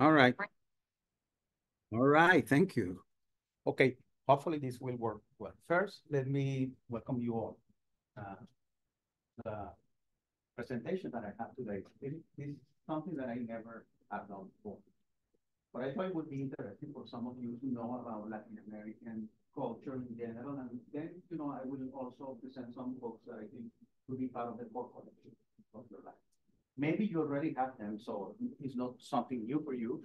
All right. All right, thank you. Okay, hopefully this will work well. First, let me welcome you all. Uh, the presentation that I have today is something that I never have done before. But I thought it would be interesting for some of you to know about Latin American culture in general, and then, you know, I will also present some books that I think could be part of the core collection of your life. Maybe you already have them, so it's not something new for you,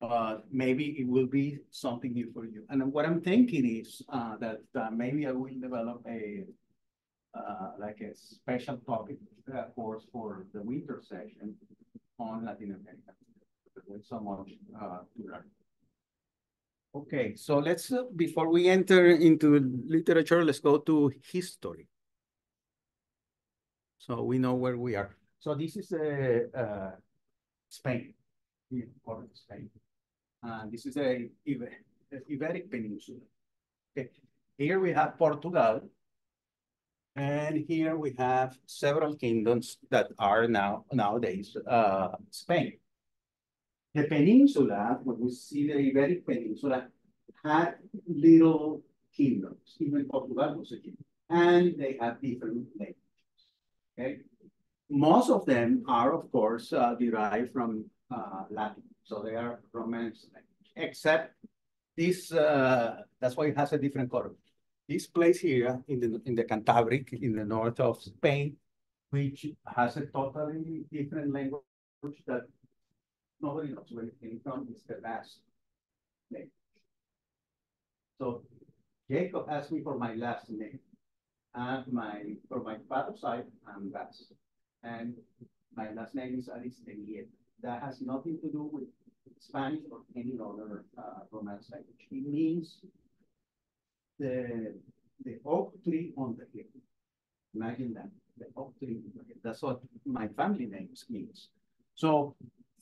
but maybe it will be something new for you. And what I'm thinking is uh, that uh, maybe I will develop a uh, like a special topic uh, course for the winter session on Latin America. There's so much uh, to learn. Okay, so let's, uh, before we enter into literature, let's go to history. So we know where we are. So this is uh, uh, Spain, important Spain. And this is a Iberic Peninsula. Okay. Here we have Portugal. And here we have several kingdoms that are now nowadays uh, Spain. The peninsula, when we see the Iberic Peninsula, had little kingdoms. Even Portugal was a kingdom. And they have different languages. Okay. Most of them are, of course, uh, derived from uh, Latin. So they are Romance except this, uh, that's why it has a different color. This place here in the, in the Cantabric, in the north of Spain, which has a totally different language that nobody knows where it came from, is the last language. So Jacob asked me for my last name. And my, for my father's side, I'm Basque. And my last name is Aristeguieta. That has nothing to do with Spanish or any other uh, Romance language. It means the, the oak tree on the hill. Imagine that, the oak tree. That's what my family name means. So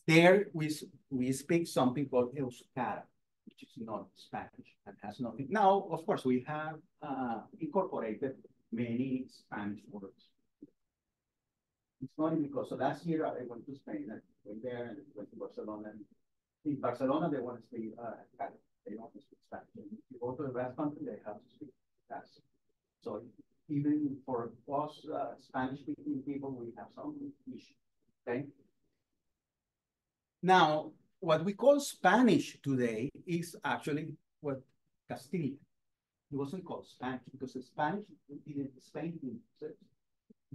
there we, we speak something called Euskara, which is not Spanish and has nothing. Now, of course, we have uh, incorporated many Spanish words. It's funny because so last year I went to Spain, and went there and went to Barcelona. And In Barcelona, they want to speak uh, they don't speak Spanish. If you go to the country, they have to speak Basque. So even for us uh, Spanish-speaking people, we have some issue. Okay. Now, what we call Spanish today is actually what Castilian. It wasn't called Spanish because Spanish in Spain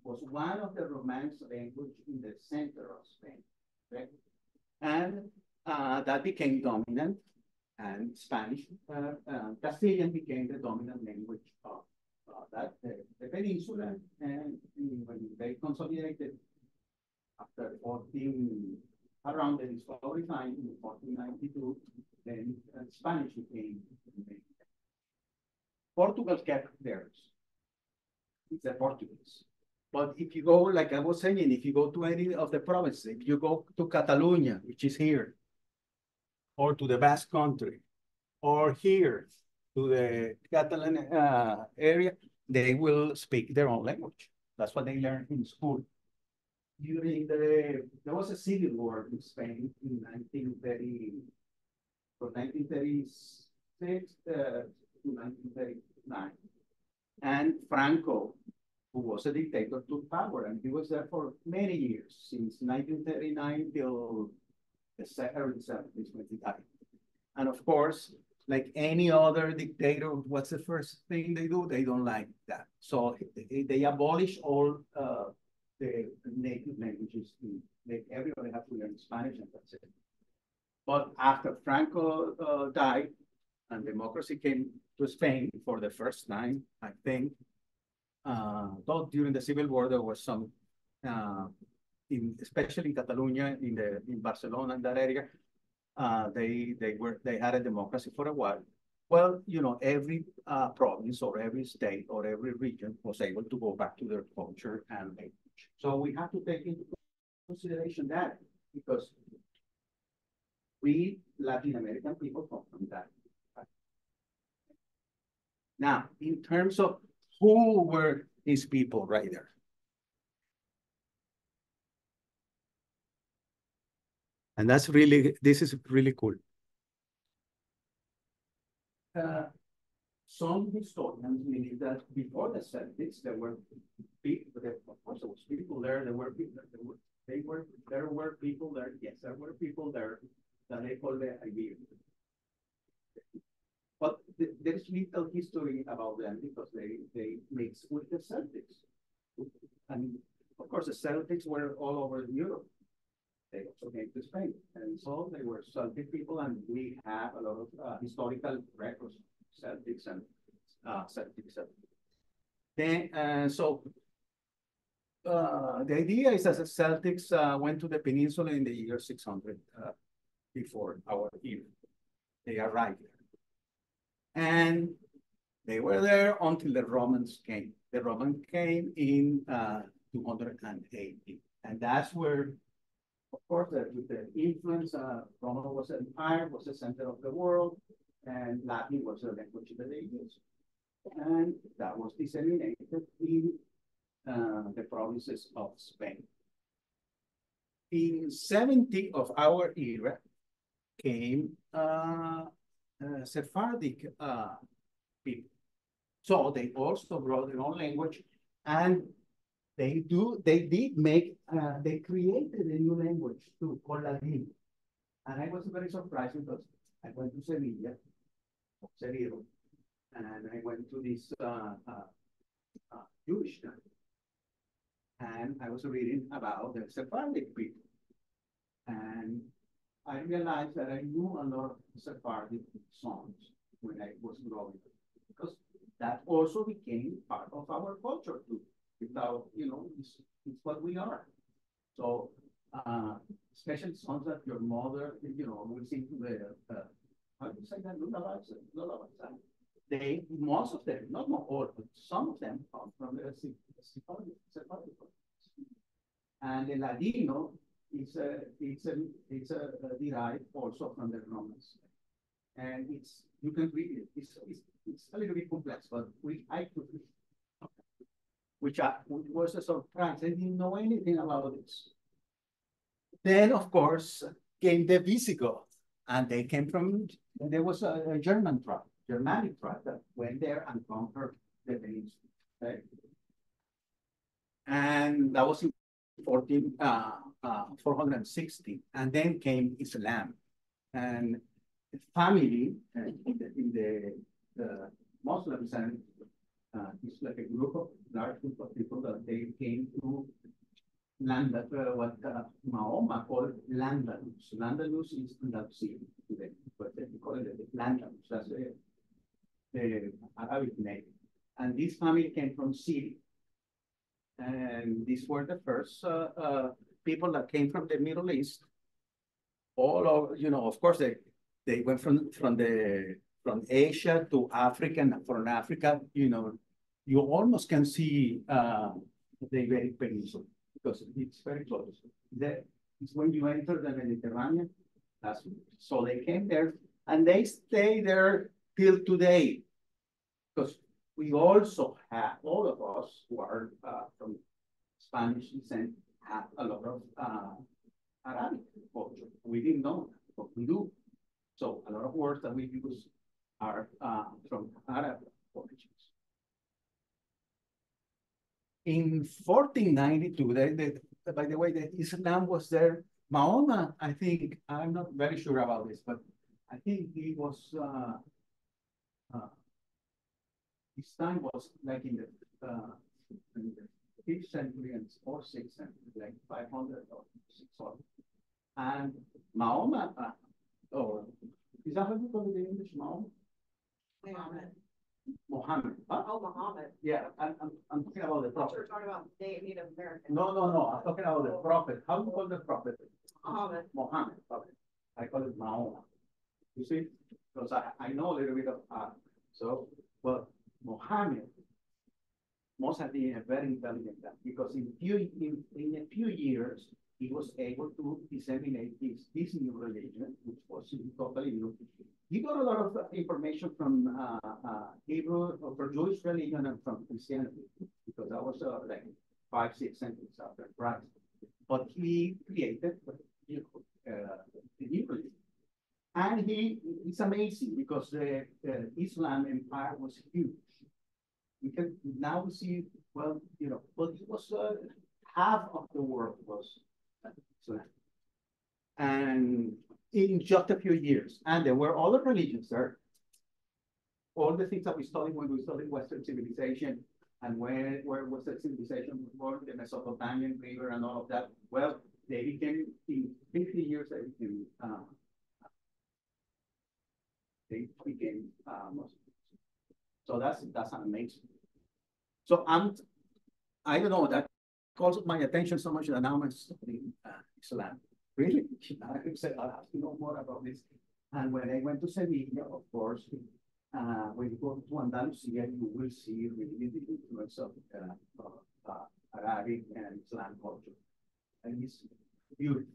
was one of the Romance language in the center of Spain. Okay? And uh, that became dominant and Spanish, uh, uh, Castilian became the dominant language of that the, peninsula. And when they consolidated after 14, around the discovery time in 1492, then uh, Spanish became the main Portugal kept theirs. It's the Portuguese. But if you go, like I was saying, if you go to any of the provinces, if you go to Catalonia, which is here, or to the Basque country, or here to the Catalan uh, area, they will speak their own language. That's what they learn in school. During the, there was a civil war in Spain in 1930, from 1936 uh, 1939. And Franco, who was a dictator, took power, and he was there for many years, since 1939 till the early 70s when he died. And of course, like any other dictator, what's the first thing they do? They don't like that. So they, they abolish all uh, the native languages. Make everybody have to learn Spanish, and that's it. But after Franco uh, died and democracy came to Spain for the first time, I think. Uh, though during the Civil War, there was some, uh, in, especially in Catalonia, in the in Barcelona, in that area, uh, they they were they had a democracy for a while. Well, you know, every uh, province or every state or every region was able to go back to their culture and language. So we have to take into consideration that because we Latin American people come from that now, in terms of who were these people right there? And that's really, this is really cool. Uh, some historians believe that before the Celtics, there were people, there, of course, there was people there, there were people, there were, they were, there were people there, yes, there were people there that they call the Iberians. But th there's little history about them because they, they mix with the Celtics. And of course, the Celtics were all over Europe. They also came to Spain. And so they were Celtic people, and we have a lot of uh, historical records, Celtics and uh, Celtics. Then, uh, so uh, the idea is that the Celtics uh, went to the peninsula in the year 600 uh, before our era. They arrived there. And they were there until the Romans came. The Romans came in uh, 280. And that's where, of course, the, with the influence, uh, was an empire, was the center of the world, and Latin was the language that they used. And that was disseminated in uh, the provinces of Spain. In 70 of our era came uh, uh, Sephardic uh, people. So they also brought their own language and they do, they did make, uh, they created a new language too, called Ladino. And I was very surprised because I went to Sevilla, Sevilla, and I went to this uh, uh, uh, Jewish town. And I was reading about the Sephardic people. And I realized that I knew a lot of Sephardic songs when I was growing up, because that also became part of our culture too. Without, you know, it's, it's what we are. So, uh, especially songs that your mother, you know, will sing to the, uh, how do you say that? Lullabies, lullabies. They, most of them, not all, but some of them come from the Sephardic. And the Ladino it's a it's a it's a, derived also from the Romans, and it's you can read it. It's it's, it's a little bit complex, but we I could which I which was a surprise. I didn't know anything about this. Then of course came the Visigoths, and they came from there was a, a German tribe, Germanic tribe that went there and conquered the. Right? And that was in 14, uh, uh, 460, and then came Islam. And family uh, in the, in the, the Muslims and uh, it's like a group of large group of people that they came to land that uh, what uh, Mahoma called Al-Andalus. Al-Andalus is Andalusia today, but they call it Al-Andalus. That's the Arabic name. And this family came from Syria. And these were the first uh, uh, people that came from the Middle East. All of, you know, of course, they, they went from, from the from Asia to Africa, and from Africa, you know, you almost can see uh, the Iberic Peninsula because it's very close. That is when you enter the Mediterranean. That's, so they came there and they stay there till today because we also have, all of us who are uh, from Spanish descent, have a lot of uh, Arabic culture. We didn't know that, but we do. So a lot of words that we use are uh, from Arab origins. In 1492, the, the, by the way, the Islam was there. Mahoma, I think, I'm not very sure about this, but I think he was uh, uh, his time was like in the, uh, in the fifth century and or sixth century, like 500 or 600. And Mahoma, uh, oh, is that how you call it in English, Mahoma? Muhammad. Muhammad. Huh? Oh, Muhammad. Yeah, I'm, I'm, I'm talking about the prophet. You're talking about Native American. No, no, no, I'm talking about the prophet. How do you call the prophet? Muhammad. Muhammad. Okay. I call it Mahoma. You see, because I, I know a little bit of art. So, but Mohammed have been a very intelligent guy because in few in, in a few years he was able to disseminate this, this new religion, which was totally new. He got a lot of information from uh, uh, Hebrew, or from Jewish religion and from Christianity, because that was uh, like five, six centuries after Christ. But he created, uh, the new religion. And he, it's amazing because the, the Islam empire was huge. We can now see, well, you know, but it was uh, half of the world was. And in just a few years, and there were other religions there. All the things that we studied when we studied Western civilization and where, where Western civilization was born, the Mesopotamian river and all of that, well, they became, in 50 years, they became, uh, they became uh, Muslims. So that's, that's amazing. So I'm, I don't know, that calls my attention so much that now I'm studying uh, Islam. Really? I said, I'll have to know more about this. And when I went to Sevilla, of course, uh, when you go to Andalusia, you will see really the influence of uh, uh, Arabic and Islam culture. And it's beautiful.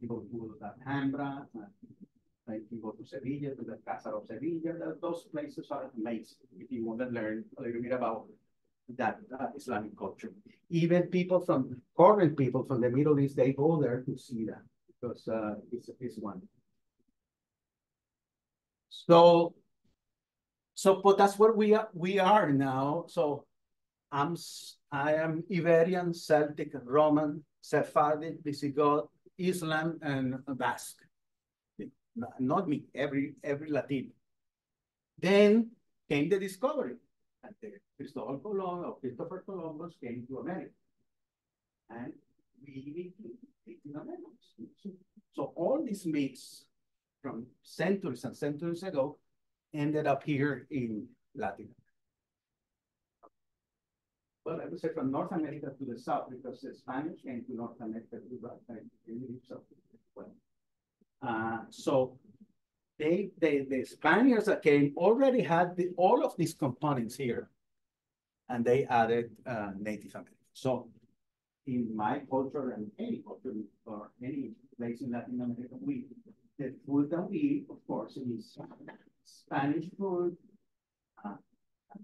You go to Alhambra, uh, you go to Sevilla, to the Casa of Sevilla. Those places are amazing if you want to learn a little bit about that uh, Islamic culture. Even people from foreign people from the Middle East, they go there to see that because uh, it's it's one. So, so but that's where we are. We are now. So, I'm I am Iberian, Celtic, Roman, Sephardic, Visigoth, Islam, and Basque. Not me. Every every Latino. Then came the discovery. And the Christopher Columbus came to America. And we became Americans. So all these myths from centuries and centuries ago ended up here in Latin America. Well, I would say from North America to the south, because the Spanish came to North America to the south. Well, uh, so they, they, the Spaniards that came already had the, all of these components here, and they added uh, Native American. So in my culture and any culture or any place in Latin America, we the food that we eat, of course, is Spanish food, uh,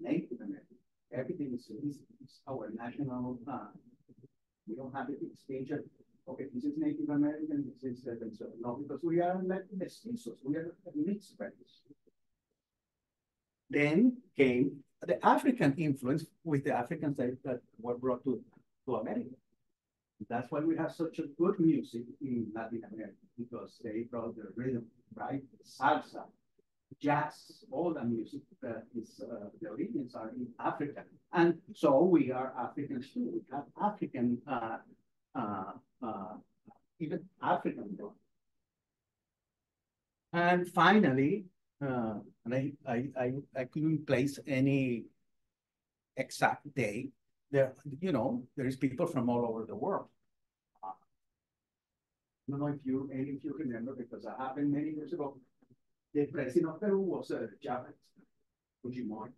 Native American. Everything is, is, is our national. Uh, we don't have it exchanged okay, this is Native American, this is, uh, so, no, because we are like mestizos, we are mixed race. Then came the African influence with the Africans that, that were brought to, to America. That's why we have such a good music in Latin America, because they brought the rhythm, right? Salsa, jazz, all the music that is, uh, the origins are in Africa. And so we are Africans too. We have African uh, uh, uh, even African blood. And finally, uh, and I, I, I, I couldn't place any exact date. There, you know, there is people from all over the world. Uh, I don't know if you, any if you remember, because it happened many years ago. The president of Peru was a Japanese, Fujimori.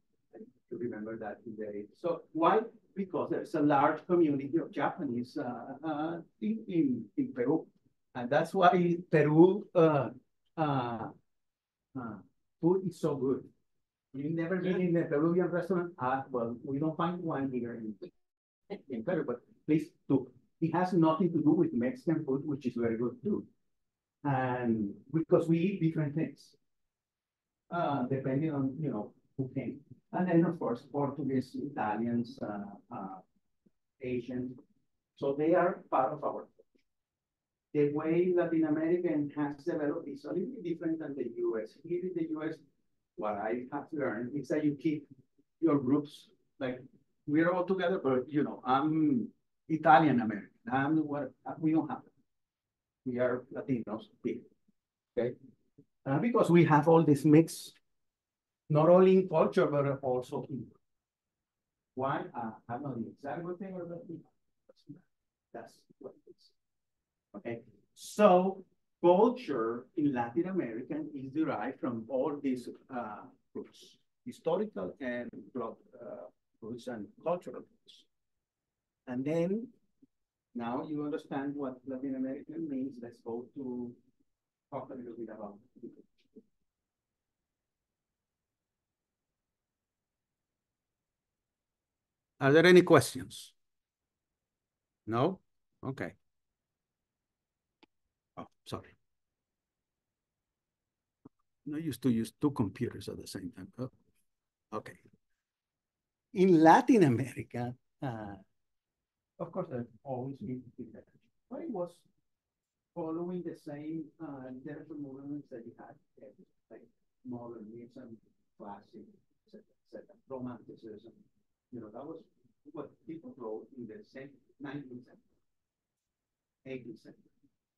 You remember that today. So why because there's a large community of Japanese uh, uh, in, in, in, Peru. And that's why Peru uh, food is so good. You've never been in a Peruvian restaurant? Uh, well, we don't find one here in, in Peru, but please do. It has nothing to do with Mexican food, which is very good too. And because we eat different things, uh, depending on, you know, who came. And then, of course, Portuguese, Italians, uh, uh, Asians. So they are part of our the way Latin American has developed is a little bit different than the US. Here in the US, what I have learned is that you keep your groups, like we're all together, but you know, I'm Italian American. I'm what we don't have. We are Latinos, okay? Uh, because we have all this mix not only in culture, but also in why uh, not know the exact thing or that's what it is. Okay, so culture in Latin America is derived from all these uh, roots, historical and blood uh, roots and cultural roots. And then now you understand what Latin American means. Let's go to talk a little bit about it. Are there any questions? No? Okay. Oh, sorry. I used to use two computers at the same time. Oh, okay. In Latin America, uh, of course, there's always been literature, but it was following the same uh, literature movements that you had, like modernism, classic, romanticism. You know, that was what people wrote in the 19th century, 18th century,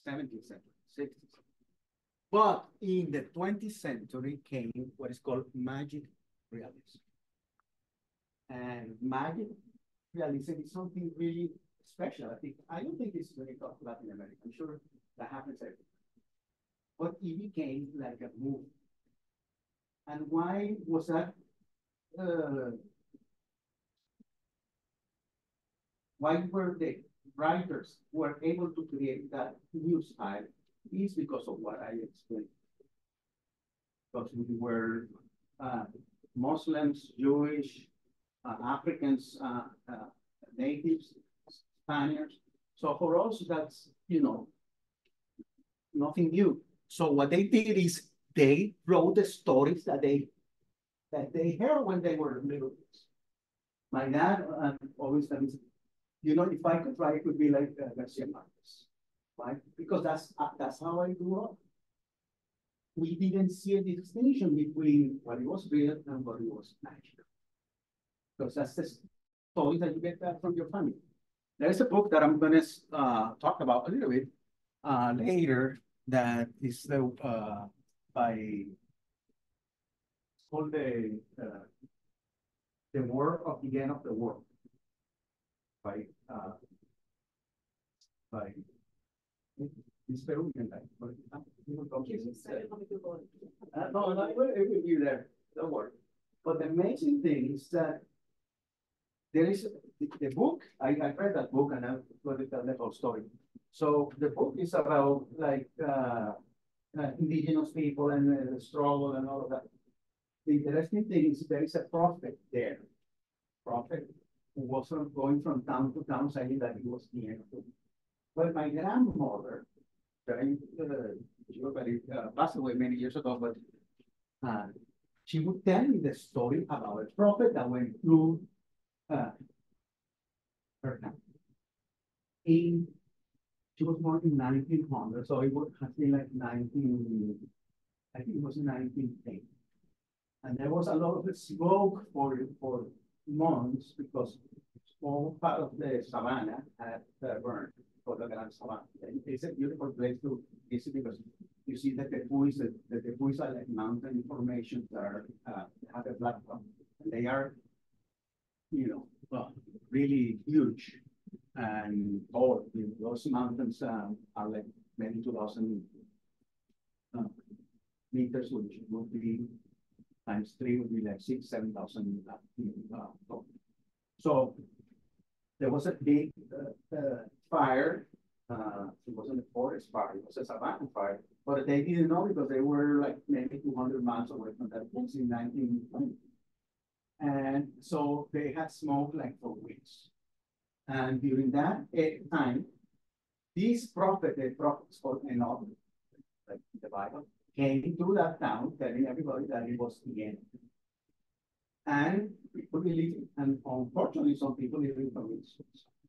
17th century, 16th century. But in the 20th century came what is called magic realism. And magic realism is something really special. I think I don't think it's very taught Latin America. I'm sure that happens everywhere. But it became like a movement. And why was that? Uh, why were the writers were able to create that new style is because of what I explained. Because we were uh, Muslims, Jewish, uh, Africans, uh, uh, natives, Spaniards. So for us, that's, you know, nothing new. So what they did is they wrote the stories that they that they heard when they were little kids. My dad uh, always tells me, you know, if I could try, it would be like uh, Garcia Marquez, right? Because that's uh, that's how I grew up. We didn't see a distinction between what was real and what was magical. Because that's the story that you get that from your family. There's a book that I'm going to uh, talk about a little bit uh, later that is the uh, by called the uh, the war of the end of the world by uh, by this Peruvian guy. Uh, no, no, it will be there. Don't worry. But the amazing thing is that there is the, the book. I, I read that book and I'm going to tell the whole story. So the book is about like uh, uh, indigenous people and uh, the struggle and all of that. The interesting thing is there is a prophet there, prophet who was going from town to town saying that he was the end of the world. But my grandmother, very, uh, she already uh, passed away many years ago, but uh, she would tell me the story about a prophet that went through uh, her. In she was born in 1900, so it would have like 19, I think it was 1980. And there was a lot of smoke for, for months because all part of the savannah had uh, burned for the Grand Savannah. And it's a beautiful place to visit because you see that the Tepuis, the, the Tepuis are like mountain formations that are, uh, have a top. And they are, you know, well, really huge. And all those mountains uh, are like maybe 2,000 uh, meters, which would be times three would be like six, 7,000 uh, uh So there was a big uh, uh, fire. it wasn't a forest fire, it was a savanna fire. But they didn't know because they were like maybe 200 miles away from that place in 1920. And so they had smoke like for weeks. And during that time, this prophet, the prophet called Enoch, like in the Bible, came to that town telling everybody that it was the end. And people believe. And unfortunately, some people even convinced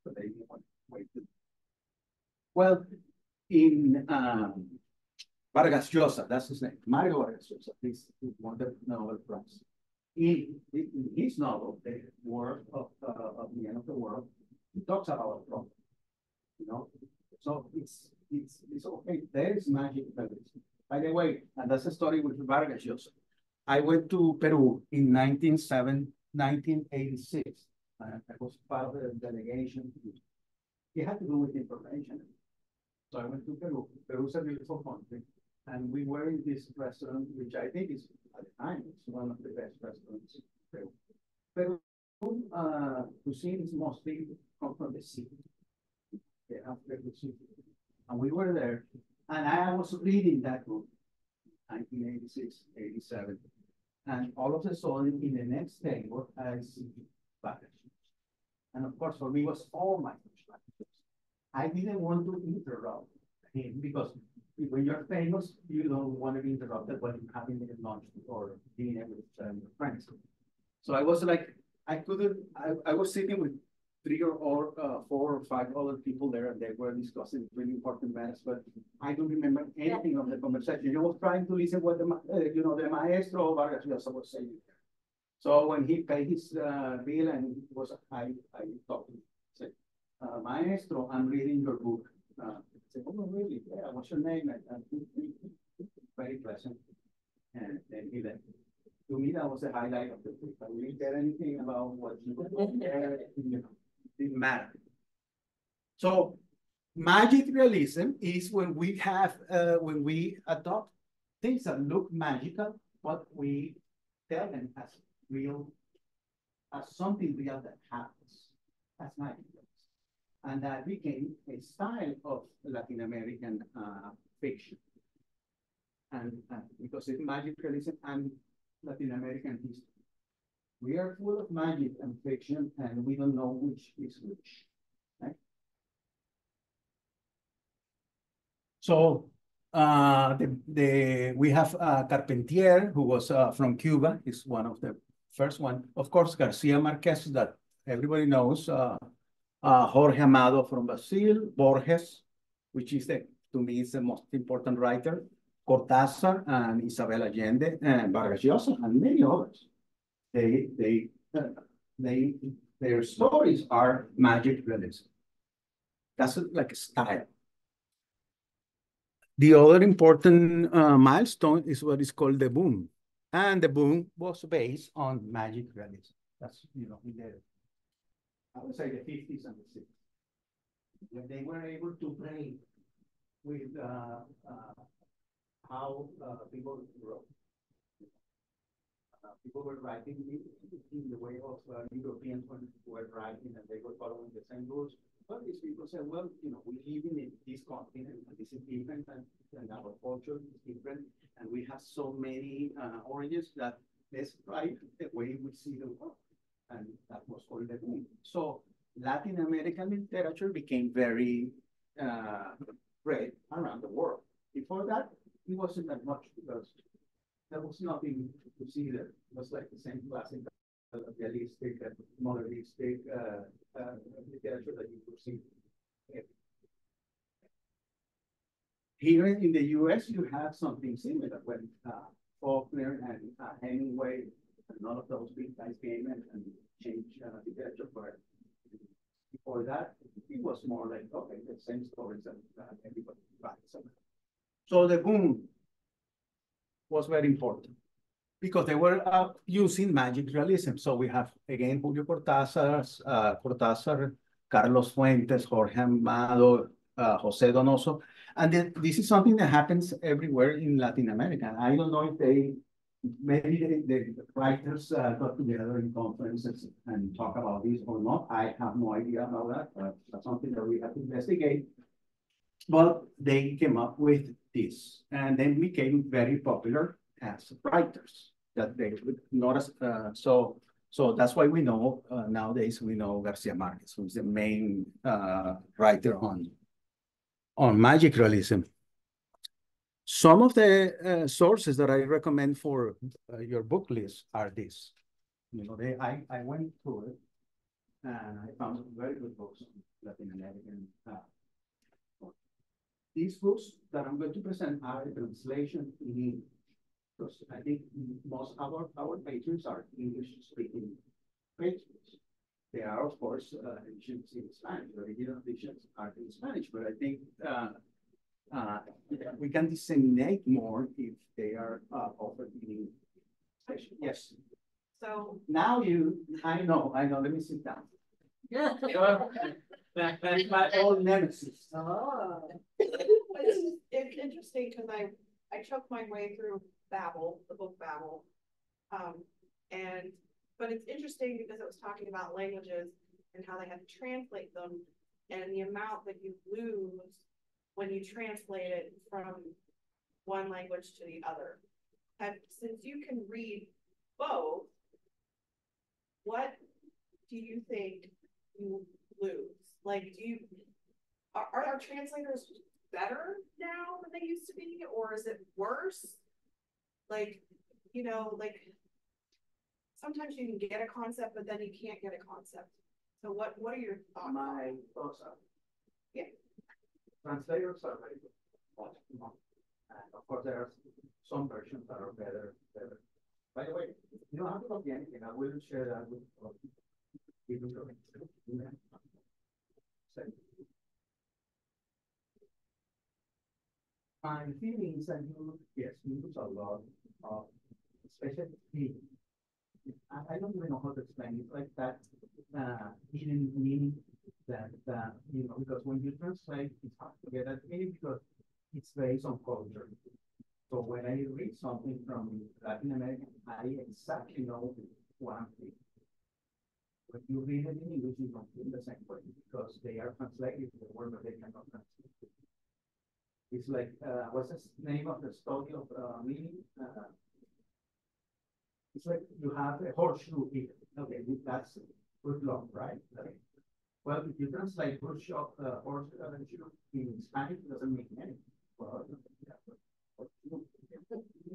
but they to. Well, in um, Vargas Llosa, that's his name, Mario Vargas Llosa, this won the Nobel Prize. In, in his novel, The War of, uh, of the End of the World, he talks about a problem, you know. So it's it's it's okay. There is magic By the way, and that's a story with Vargas Llosa. I went to Peru in 1986. I was part of the delegation. It had to do with information. So I went to Peru. Peru is a beautiful country. And we were in this restaurant, which I think is, at the time, it's one of the best restaurants in Peru. Peru uh, cuisine is mostly come from the sea. The African sea. And we were there, and I was reading that book, 1986, 87. And all of a sudden, in the next table, I see Vargas. And of course, for me, was all my Vargas. I didn't want to interrupt him because when you're famous, you don't want to be interrupted when you're having a lunch or dinner with um, friends. So I was like, I couldn't, I, I was sitting with three or, uh, four or five other people there and they were discussing really important matters, but I don't remember anything of the conversation. I was trying to listen what the, uh, you know, the maestro Vargas Llosa was saying. So when he paid his uh, bill and it was, I, I talked to him, said, uh, maestro, I'm reading your book. Uh, said, oh, really? Yeah, what's your name? And, and very pleasant. And then he left to me, that was the highlight of the trip. I didn't get anything about what you there, you know, didn't matter. So magic realism is when we have, uh, when we adopt things that look magical, but we tell them as real, as something real that happens. That's magic. And that became a style of Latin American uh, fiction. And uh, because it's magic realism and Latin American history. We are full of magic and fiction, and we don't know which is which. Right? So uh, the, the we have uh, Carpentier, who was uh, from Cuba, is one of the first one. Of course, Garcia Marquez, that everybody knows. Uh, uh, Jorge Amado from Brazil, Borges, which is the to me is the most important writer. Cortázar and Isabel Allende and Vargas Llosa and many others. They, they, they, their stories are magic realism. That's like a style. The other important uh, milestone is what is called the boom. And the boom was based on magic realism. That's, you know, in the, I would say the 50s and the 60s. When they were able to play with uh, uh, how uh, people wrote. People were writing in, the way of uh, Europeans were writing and they were following the same rules. But these people said, well, you know, we live in this continent and this is different and, and our culture is different. And we have so many uh, origins that let's write the way we see the world. And that was called the boom. So Latin American literature became very uh, read around the world. Before that, it wasn't that much because there was nothing to see there. It was like the same classic uh, realistic and modernistic uh, uh, literature that you could see. Here in the US, you have something similar when uh, Faulkner and uh, Hemingway and all of those big guys came in and changed uh, literature. But before that, it was more like, okay, the same stories that uh, everybody writes. So the boom was very important because they were uh, using magic realism. So we have, again, Julio Cortázar, uh, Cortázar, Carlos Fuentes, Jorge Amado, uh, Jose Donoso. And then this is something that happens everywhere in Latin America. I don't know if they, maybe the, writers uh, got together in conferences and talk about this or not. I have no idea about that, but that's something that we have to investigate. But they came up with this and then became very popular as writers that they would not as, uh, so so that's why we know uh, nowadays we know Garcia Marquez, who's the main uh, writer on on magic realism. Some of the uh, sources that I recommend for uh, your book list are these. You know, they I I went through it and I found very good books Latin American uh, these books that I'm going to present are a translation in English. Because I think most of our, our patrons are English speaking patrons. There are, of course, uh, editions in Spanish, the original editions are in Spanish, but I think uh, uh, we can disseminate more if they are uh, offered in English. Yes. So now you, I know, I know, let me sit down. That's my old nemesis. Oh. it's, it's interesting because I, I choked my way through Babel, the book Babel. Um, and, but it's interesting because it was talking about languages and how they had to translate them and the amount that you lose when you translate it from one language to the other. And since you can read both, what do you think you lose? Like, do you, are, are our translators better now than they used to be, or is it worse? Like, you know, like sometimes you can get a concept, but then you can't get a concept. So what, what are your thoughts? My thoughts are. Yeah. Translators are very good. And of course, there are some versions that are better, better. By the way, you don't have to copy anything. I will share that with. My feelings and you, yes, use a lot of, especially I, I don't even know how to explain it, like that, uh, hidden meaning that, uh, you know, because when you translate, it's hard to get that meaning because it's based on culture. So when I read something from Latin American, I exactly know what I'm thinking. When you read it in English, you don't feel the same way because they are translated to the word that they cannot translate. It's like, uh, what's the name of the story of uh, meaning? Uh, it's like you have a horseshoe here. Okay, that's good long, right? Okay. Well, if you translate horseshoe, uh, horseshoe in Spanish, it doesn't mean anything. Well,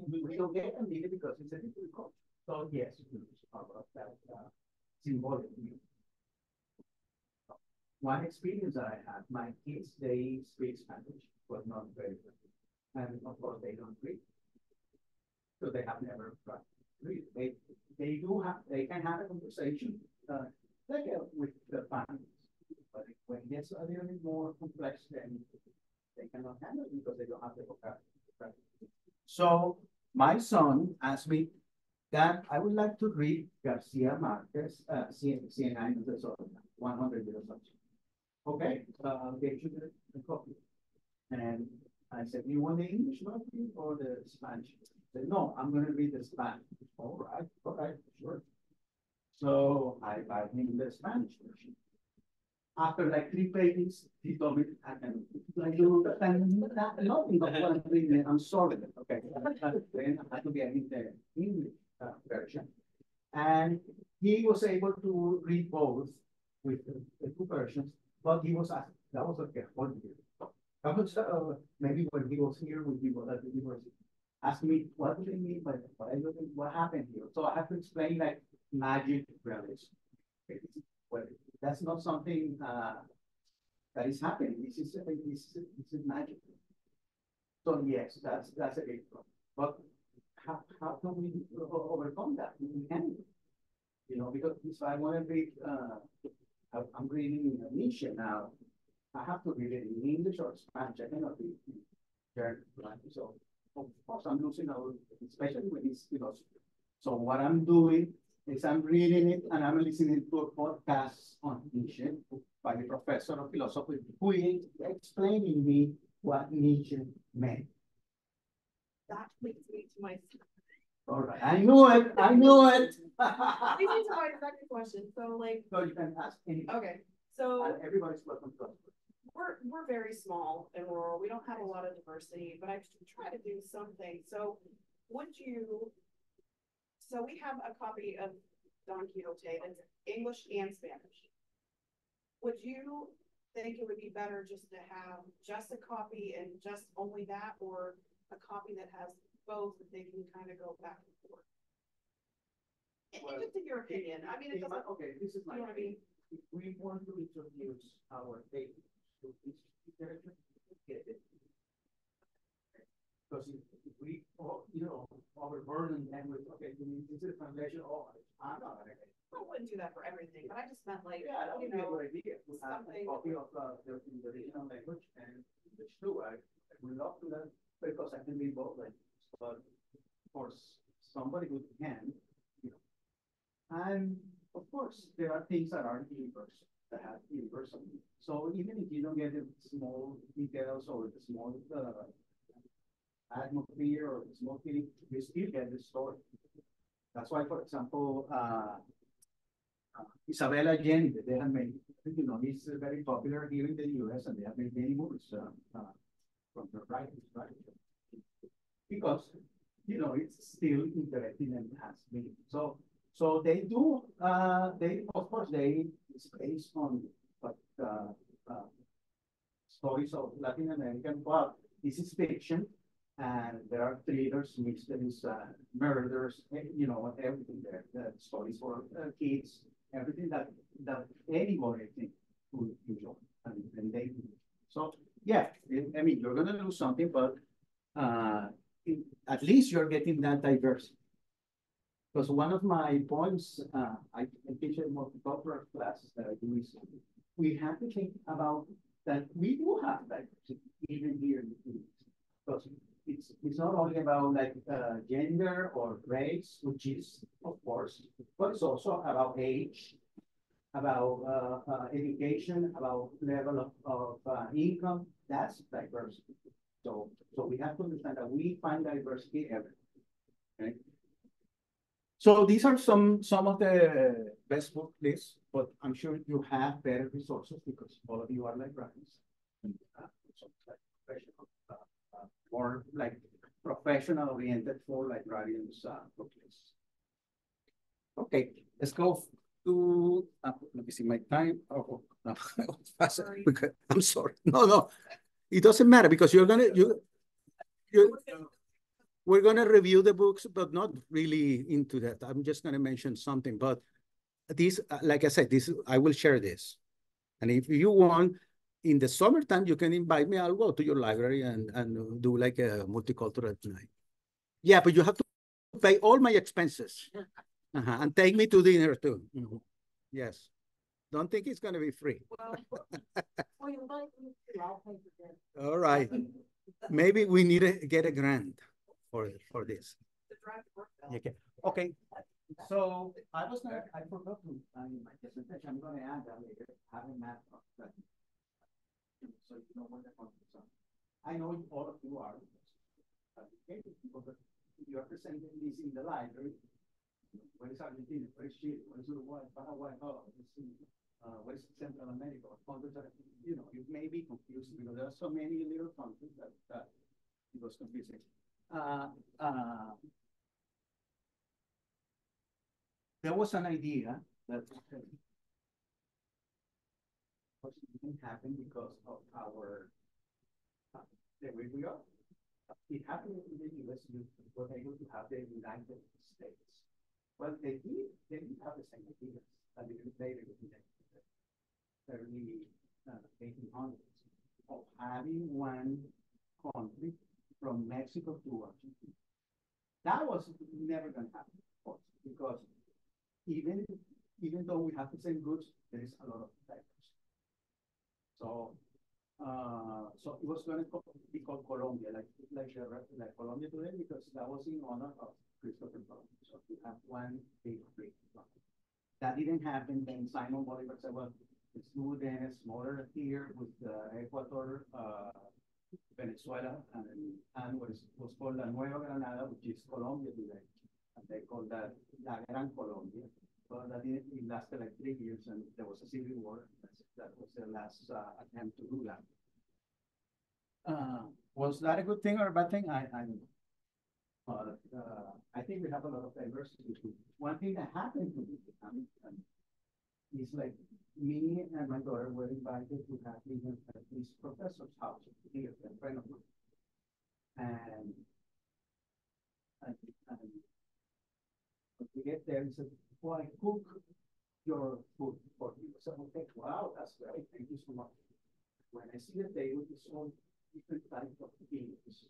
we, don't get a because it's a different culture. So yes, about that uh, symbolic. One experience that I had, my kids, they speak Spanish, but not very good. And of course, they don't read. So they have never practiced they they do have they can have a conversation uh, uh, with the families, but when it gets a little bit more complex, then they cannot handle it because they don't have the vocabulary. So my son asked me that I would like to read Garcia Marquez, uh, de Soledad, 100 years of Okay, uh, I'll get you the, copy. And I said, you want the English version or the Spanish? Said, no, I'm going to read the Spanish. All right, okay, sure. So I buy him the Spanish version. After like three pages, he told me, I can, you nothing of what I'm reading. I'm sorry. Okay. then I had to get him the English uh, version. And he was able to read both with the, the two versions, but he was asked, that was okay, one year. That was uh, maybe when he was here with people at the university ask me, what do they mean by that? What, what happened here? So I have to explain like magic realism. Well, that's not something uh, that is happening. This is, this is, this is magic. So yes, that's, that's a big problem. But how, how can we overcome that? We can, you know, because if I want to read, uh, I'm reading in Nietzsche now, I have to read it in English or Spanish. I cannot read German. So of course I'm losing out, especially when it's philosophy. So what I'm doing is I'm reading it and I'm listening to a podcast on Nietzsche by a professor of philosophy who is explaining me what Nietzsche meant. That leads me to my all right, I knew it. I knew it. me to my second question. So, like, so you can ask any. Okay, so and everybody's welcome to we're we're very small and rural. We don't have a lot of diversity, but I try to do something. So would you so we have a copy of Don Quixote that's English and Spanish. Would you think it would be better just to have just a copy and just only that or a copy that has both that they can kind of go back and forth? Well, just in your opinion. I mean, it doesn't. Okay, this is my. You know I mean? If we want to introduce our data to this, because if, if we, oh, you know, overburden them with, okay, you this is translation, oh, I'm not get I wouldn't do that for everything, but I just meant like, yeah, that would you be know, a good idea. To have a copy of uh, the, the original language and English too. I, I would love to that because I can read both languages. But for somebody who can, you know, and of course there are things that aren't universal that have universal. So even if you don't get the small details or the small uh, atmosphere or the small feeling, you still get the story. That's why, for example, uh, uh, Isabel Allende, they have made, you know, he's very popular here in the US and they have made many movies uh, uh, from the right? Because, you know, it's still interesting and has meaning. So so they do, uh, they, of course, they, it's based on, but, uh, uh, stories of Latin American, but this is fiction, and there are thrillers, mysteries, uh, murders, eh, you know, everything there. The stories for uh, kids, everything that that anybody think would enjoy, and, and they. So yeah, I mean, you're gonna lose something, but uh, it, at least you're getting that diversity. Because one of my points, uh, I, I teach in multicultural classes that I do is we have to think about that we do have diversity even here in the Philippines. Because it's it's not only about like uh, gender or race, which is of course, but it's also about age, about uh, uh, education, about level of, of uh, income. That's diversity. So so we have to understand that we find diversity everywhere. Okay. So these are some some of the best book lists, but I'm sure you have better resources because all of you are librarians. Uh, uh, uh, more like professional oriented for librarians uh, book lists. Okay, let's go to, uh, let me see my time. Oh, no, sorry. I'm sorry. No, no, it doesn't matter because you're gonna, you, you we're going to review the books, but not really into that. I'm just going to mention something. But this, like I said, this I will share this. And if you want, in the summertime, you can invite me. I'll go to your library and, and do like a multicultural night. Yeah, but you have to pay all my expenses. Uh -huh, and take me to dinner too. Mm -hmm. Yes. Don't think it's going to be free. all right. Maybe we need to get a grant for for this. Okay. Okay. So I was gonna, I forgot to, in my presentation, I'm gonna add that later, having math. So you know what the concepts are. I know all of you are educated but you're presenting this in the library. What is Argentina? What is Chile? What is Uruguay? Paraguay? Oh, uh, what is Central America? You know, you may be confused because there are so many little countries that, that it was confusing uh, uh, there was an idea that didn't happen because of our uh, the way we are. It happened in the US, you were able to have the United States. Well, they did, they have the same ideas a little later in the early uh, 1800s of having one country from Mexico to Argentina. That was never going to happen, of course, because even even though we have the same goods, there is a lot of diversity. So, uh, so it was going to be called Colombia, like like like Colombia today, because that was in honor of Christopher Columbus. So we have one big free. That didn't happen. Then Simon Bolivar said, "Well, let's then smaller here with the Ecuador." Uh, Venezuela and, and what is, was called La Nueva Granada, which is Colombia today. And they called that La Gran Colombia. But that it, it lasted like three years and there was a civil war. That's, that was the last uh, attempt to do that. Uh, was that a good thing or a bad thing? I, I don't know. But uh, I think we have a lot of diversity. One thing that happened to me um, is like me and my daughter were invited to have dinner at this professor's house here, a friend of mine. And, and, and we get there, he said, well, I cook your food for you. So I said, wow, that's great. Thank you so much. When I see the table, it's all different types of beans.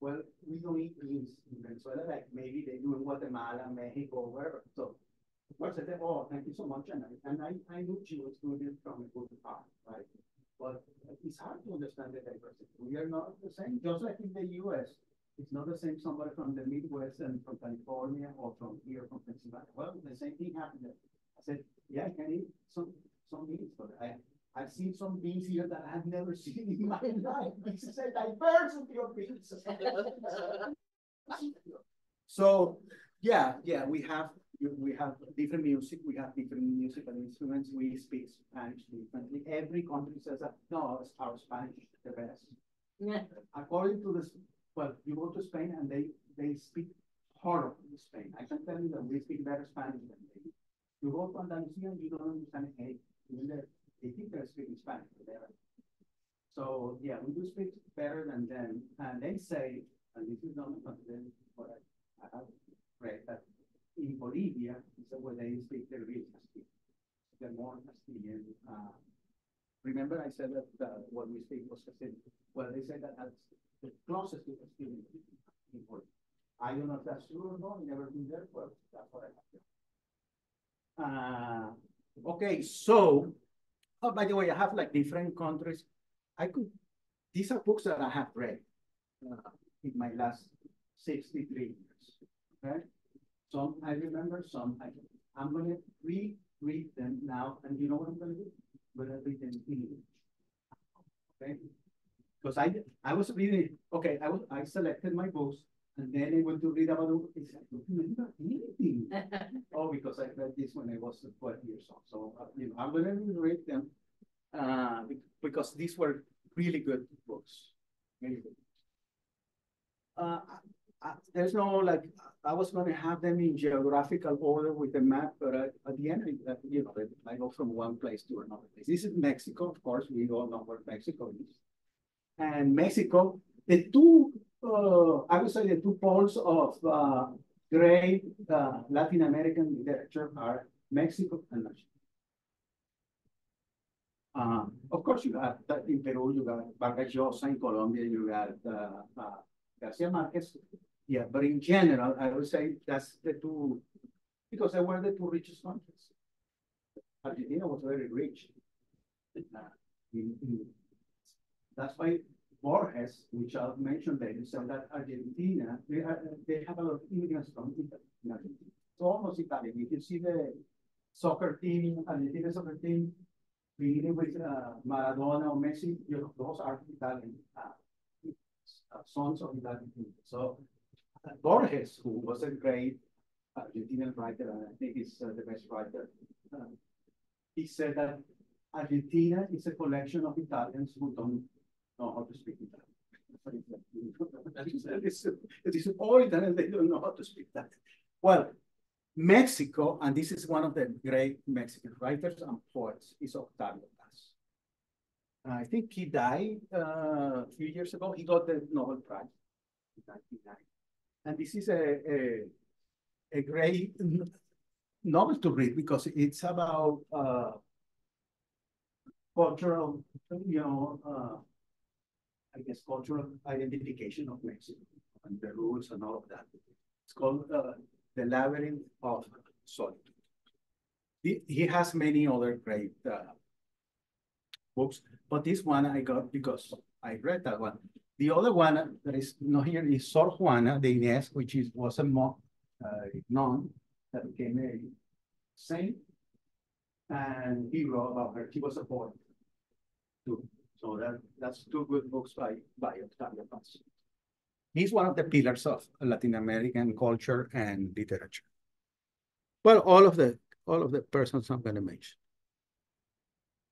Well, we don't eat beans in Venezuela like maybe they do in Guatemala, Mexico, wherever. So course, I said, oh, thank you so much. And I, and I, I knew she was doing it from a good heart, right? But it's hard to understand the diversity. We are not the same, just like in the US. It's not the same somebody from the Midwest and from California or from here, from Pennsylvania. Well, the same thing happened there. I said, yeah, I can eat some, some beans, but I, I've seen some beans here that I've never seen in my life. This is a diversity of beans. so, yeah, yeah, we have we have different music, we have different musical instruments, we speak Spanish differently. Every country says that, no, our Spanish is the best. Yeah. According to this, well, you go to Spain and they, they speak horrible in Spain. I can tell you that we speak better Spanish than they do. You go to Andalusia and you don't understand anything. They, think they're speaking Spanish, but they're So, yeah, we do speak better than them, and they say, and this is not confident, but I, I have read that in Bolivia, is where they speak the real Castilian. They're more Castilian. Uh, remember I said that uh, what we speak was Castilian. Well, they say that that's the closest to in Bolivia. I don't know if that's true or not, never been there, but that's what I have. Uh, okay, so, oh, by the way, I have like different countries I could, these are books that I have read uh, in my last 63 years, okay? Some I remember, some I. I'm to reread them now, and you know what I'm to do? I'm to read them in English, okay? Because I I was reading, okay, I was I selected my books, and then I went to read about it. I don't remember anything. oh, because I read this when I was 12 years old. So, uh, you know, I'm going to read them uh, because these were really good books. Really good. Uh, I, there's no like I was going to have them in geographical order with the map, but at the end, I, you know, I go from one place to another place. This is Mexico, of course. We all know where Mexico is, and Mexico. The two, uh, I would say, the two poles of uh, great uh, Latin American literature are Mexico and Mexico. Uh, of course, you got in Peru, you got Vargas Llosa. In Colombia, you got uh, uh, Garcia Marquez. Yeah, but in general, I would say that's the two, because they were the two richest countries. Argentina was very rich. In, in, that's why Borges, which I'll mention later, said that Argentina, they, are, they have a lot of immigrants from Italy in Argentina. It's almost Italian. If You see the soccer team, Argentina soccer team, beginning with uh, Maradona or Messi, you know, those are Italian uh, sons of Italian people. So Borges, who was a great Argentinian writer, and I think he's uh, the best writer, uh, he said that Argentina is a collection of Italians who don't know how to speak Italian. it's, all Italian, they don't know how to speak that. Well, Mexico, and this is one of the great Mexican writers and poets, is Octavio Paz. I think he died uh, a few years ago. He got the Nobel Prize in 1999. And this is a, a, a great novel to read because it's about uh, cultural, you know, uh, I guess cultural identification of Mexico and the rules and all of that. It's called uh, the Labyrinth of Solitude. He, he has many other great uh, books, but this one I got because I read that one. The other one that is not here is Sor Juana de Inés, which is was a monk, uh, nun that became a saint, and he wrote about her. He was a poet too. So that that's two good books by by Octavio Paz. He's one of the pillars of Latin American culture and literature. Well, all of the all of the persons I'm going to mention.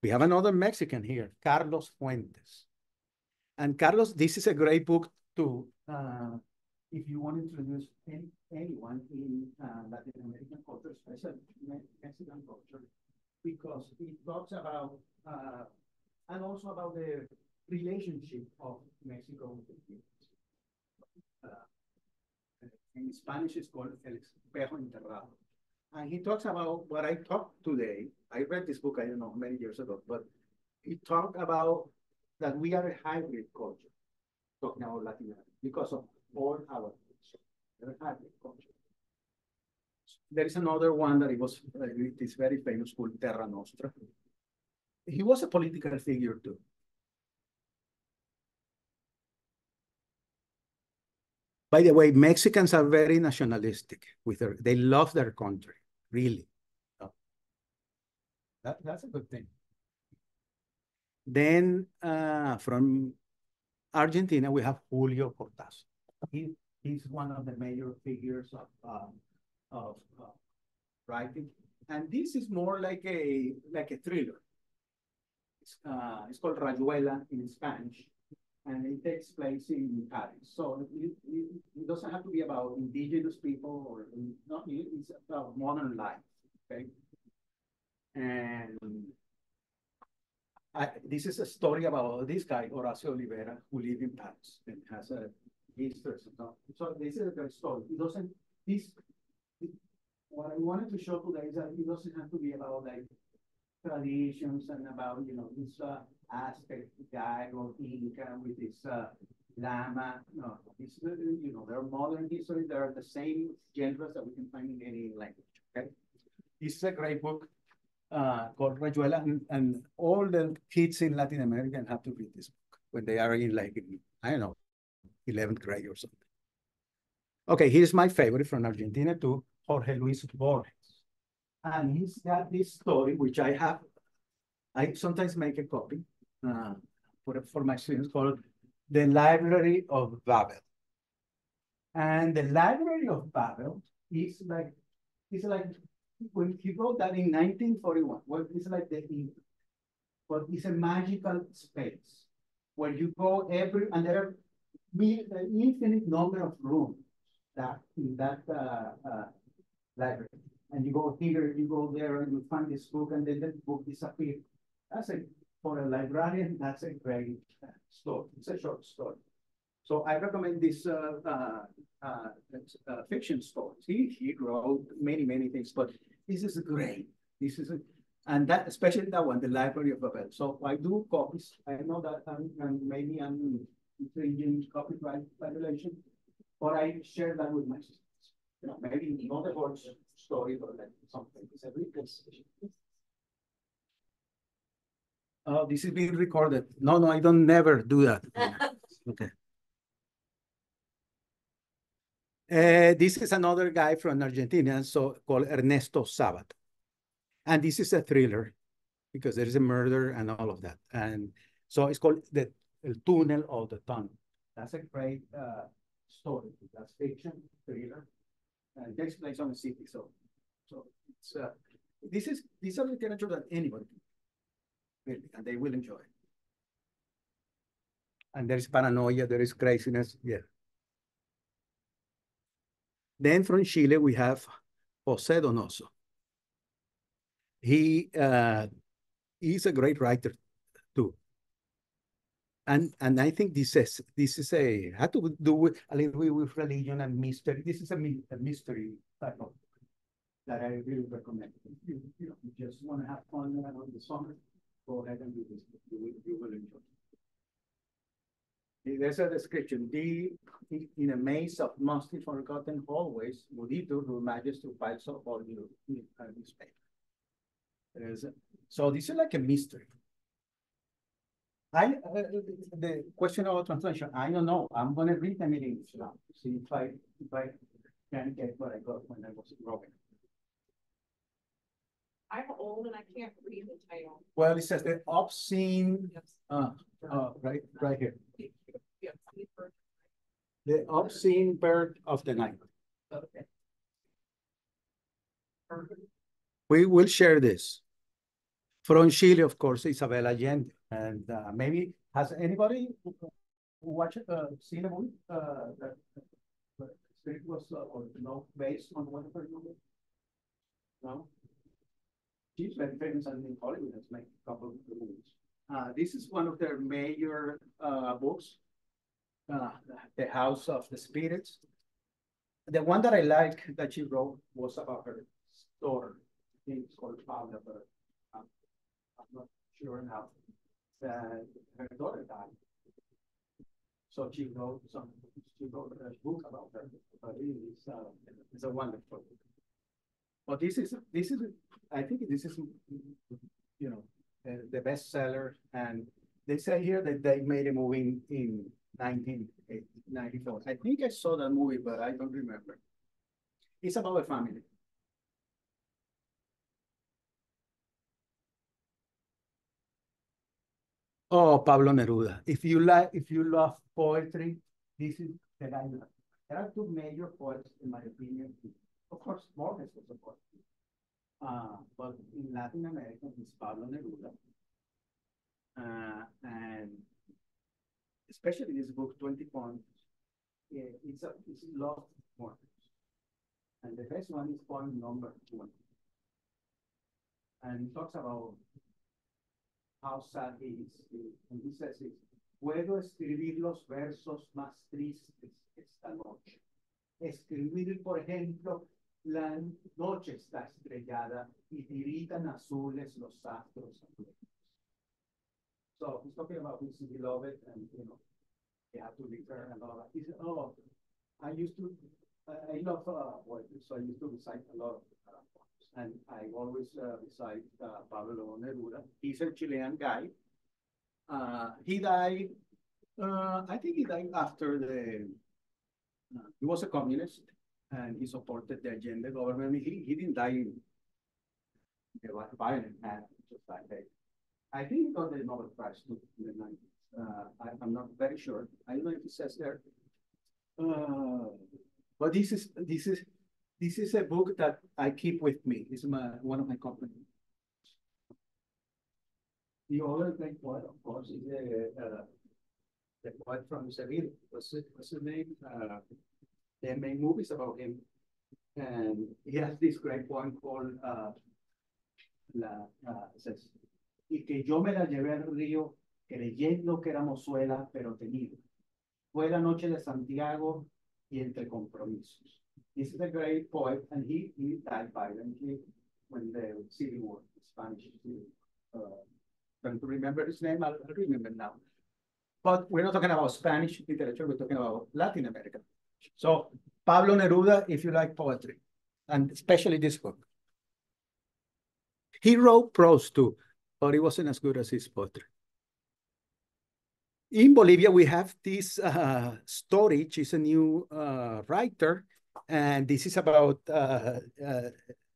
We have another Mexican here, Carlos Fuentes. And Carlos, this is a great book to, uh, if you want to introduce any, anyone in uh, Latin American culture, especially Mexican culture, because it talks about, uh, and also about the relationship of Mexico with the uh, in Spanish it's called El Espejo Enterrado. And he talks about what I talked today. I read this book, I don't know, many years ago, but he talked about that we are a hybrid culture, talking about Latin America, because of all our culture. Hybrid culture. There is another one that it was uh, this very famous called Terra Nostra. He was a political figure too. By the way, Mexicans are very nationalistic with their, they love their country, really. that, that's a good thing. Then uh, from Argentina, we have Julio Cortázar. He, he's one of the major figures of, uh, of uh, writing. And this is more like a, like a thriller. It's, uh, it's called Rayuela in Spanish and it takes place in Paris. So it, it, it, doesn't have to be about indigenous people or not. It's about modern life. Okay, and I, this is a story about this guy, Horacio Oliveira, who lived in Paris and has a history. So, so this is a great story. It doesn't, this, what I wanted to show today is that it doesn't have to be about like traditions and about, you know, this uh, guy or Inca with this uh, Lama. No, it's, uh, you know, they're modern history. They're the same genres that we can find in any language, okay? This is a great book uh, called Rayuela, and, and, all the kids in Latin America have to read this book when they are in like, I don't know, 11th grade or something. Okay, here's my favorite from Argentina too, Jorge Luis Borges. And he's got this story, which I have, I sometimes make a copy uh, for, for my students called The Library of Babel. And the Library of Babel is like, is like when he wrote that in 1941, well, it's like the, but it's a magical space where you go every, and there are an infinite number of rooms that in that uh, uh, library. And you go here, you go there, and you find this book, and then the book disappears. That's a, for a librarian, that's a great uh, story. It's a short story. So I recommend this uh, uh, uh, fiction stories. He, he wrote many, many things, but this is great. This is, a, and that, especially that one, the Library of Babel. So I do copies. I know that I'm, and maybe I'm infringing copyright violation, but I share that with my students. You know, maybe not a whole story, but like something. It's a reconstruction. Oh, this is being recorded. No, no, I don't never do that. okay. Uh, this is another guy from Argentina, so called Ernesto Sabato. And this is a thriller because there is a murder and all of that. And so it's called the El Túnel of the Tunnel. That's a great uh, story. That's fiction, thriller, and it takes place on the city. So, so it's uh, this is these are literature that anybody can really, and they will enjoy. And there is paranoia, there is craziness, yeah. Then from Chile, we have Jose Donoso. He uh, he's a great writer too. And and I think this is this is a had to do with a little bit with religion and mystery. This is a, a mystery type of that I really recommend. You, you know, you just want to have fun over the summer, go ahead and do this. You will, you will enjoy. There's a description. Be in a maze of mostly forgotten hallways, Mudito, who manages to find so all your newspaper. Uh, a, so this is like a mystery. I uh, the question about translation. I don't know. I'm gonna read them in English now. See if I if I can get what I got when I was growing. I'm old and I can't read the title. Well, it says the obscene. Yes. Uh, uh, right, right here. The obscene bird of the night. Okay. We will share this. From Chile, of course, Isabel Allende. And uh, maybe, has anybody watched, uh, seen a movie uh, that, that was, uh, or no, based on one of her movies? No? She's very famous in Hollywood has made a couple of movies. Uh, this is one of their major uh, books uh, the House of the Spirits. The one that I like that she wrote was about her daughter. I think it's called Paula, but I'm not sure now. That her daughter died. So she wrote some, she wrote a book about her, but it's, uh, it's a wonderful book. But this is, this is, I think this is, you know, the, the bestseller. And they say here that they made a movie in, in 1994. I think I saw that movie, but I don't remember. It's about a family. Oh, Pablo Neruda. If you like, if you love poetry, this is the guy. There are two major poets, in my opinion. Of course, Borges was a poet. Uh, but in Latin America, it's Pablo Neruda. Uh, and especially this book, 20 poems, it's a it's love poems. And the first one is poem number one. And it talks about how sad he is. And he says puedo escribir los versos más tristes esta noche. Escribir, por ejemplo, la noche está estrellada y tiritan azules los astros. So he's talking about his beloved and, you know, he had to return and all that. He said, oh, I used to, I, love uh, poetry, so I used to recite a lot of uh. And I always uh, recite uh, Pablo Neruda. He's a Chilean guy. Uh, he died, uh, I think he died after the, uh, he was a communist and he supported the Allende government. He, he didn't die in a violent manner, just like that. I think he got the Nobel Prize in the 90s. Uh, I, am not very sure. I don't know if it says there. Uh, but this is this is this is a book that I keep with me. It's my one of my companies. The other great poet, of course, is the uh, the poet from Seville. What's it, what's his name? Uh, they made movies about him, and he has this great poem called uh, La. Uh, y que yo me la llevé al río creyendo que era mozuela, pero tenido. Fue la noche de Santiago y entre compromisos. This is a great poet, and he, he died violently when the Civil War, the Spanish Civil War. Uh, don't remember his name, I'll, I'll remember now. But we're not talking about Spanish literature, we're talking about Latin America. So Pablo Neruda, if you like poetry, and especially this book. He wrote prose too but it wasn't as good as his poetry. In Bolivia, we have this uh, story. She's a new uh, writer, and this is about uh, uh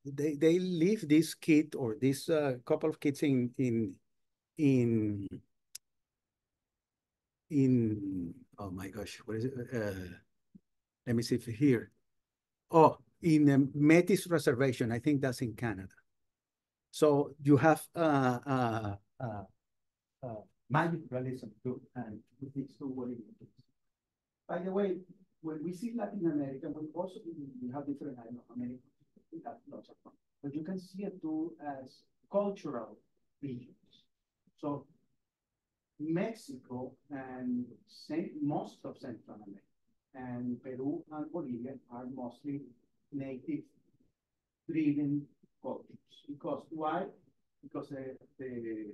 they they leave this kid or this uh, couple of kids in in in in oh my gosh, what is it? Uh, let me see if here. Oh, in the Metis Reservation, I think that's in Canada. So you have uh, uh, uh, uh, magic realism too, and these two By the way, when we see Latin America, we also we have different know, America, lots of fun, but you can see it too as cultural regions. So Mexico and most of Central America and Peru and Bolivia are mostly native driven cultures. Because why? Because eh, the, the,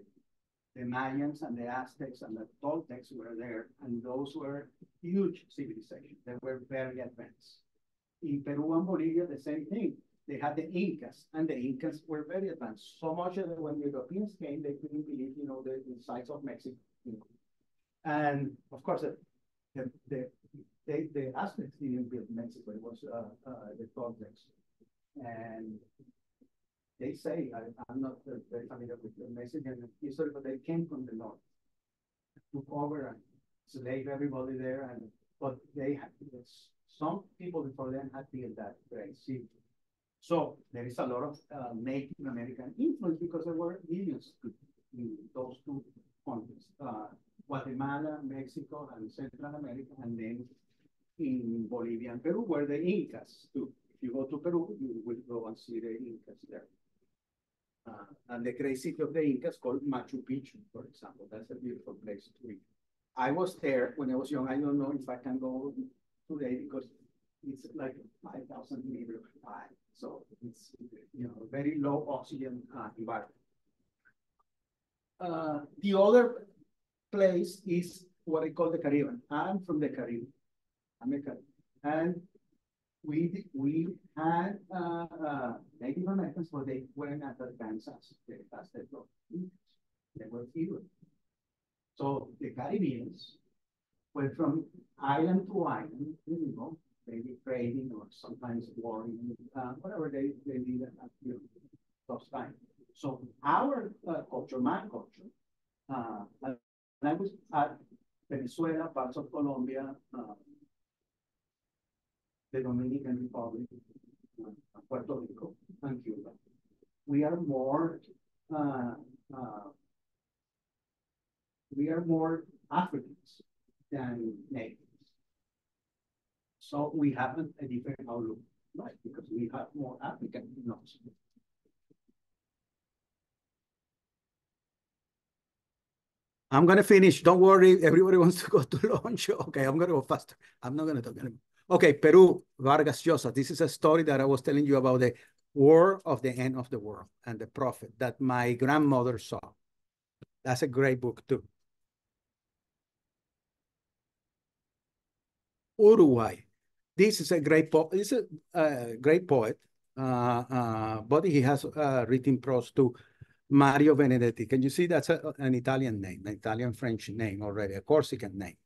the Mayans and the Aztecs and the Toltecs were there, and those were huge civilizations. They were very advanced. In Peru and Bolivia, the same thing. They had the Incas, and the Incas were very advanced. So much that when the Europeans came, they couldn't believe, you know, the, the size of Mexico. And of course, the, the, the, the Aztecs didn't build Mexico. It was uh, uh, the Toltecs. And they say, I, am not very familiar with the Mexican history, but they came from the north, took over and slave everybody there. And but they had some people before them had built that great city. So there is a lot of uh, Native American influence because there were millions in those two countries, uh, Guatemala, Mexico, and Central America, and then in Bolivia and Peru were the Incas too. If you go to Peru, you will go and see the Incas there. Uh, and the great city of the Incas called Machu Picchu, for example. That's a beautiful place to be. I was there when I was young. I don't know if I can go today because it's like 5,000 meters high. So it's, you know, very low oxygen uh, environment. Uh, the other place is what I call the Caribbean. I'm from the Caribbean. I'm a Caribbean. And we we had uh, uh, Native Americans, but they weren't as advanced as the They were fewer. So the Caribbeans went from island to island, you know, maybe trading or sometimes warring, uh, whatever they, they needed at you know, those times. So our uh, culture, my culture, uh, I was at Venezuela, parts of Colombia, uh, the Dominican Republic, Puerto Rico, and Cuba. We are more, uh, uh, we are more Africans than natives. So we have a different outlook, right? Because we have more African notes. I'm gonna finish. Don't worry. Everybody wants to go to lunch. Okay, I'm gonna go faster. I'm not gonna talk anymore. Okay, Peru, Vargas Llosa. This is a story that I was telling you about the war of the end of the world and the prophet that my grandmother saw. That's a great book too. Uruguay. This is a great poet. This is a uh, great poet, uh, uh, but he has uh, written prose too. Mario Benedetti. Can you see that's a, an Italian name, an Italian French name already, a Corsican name.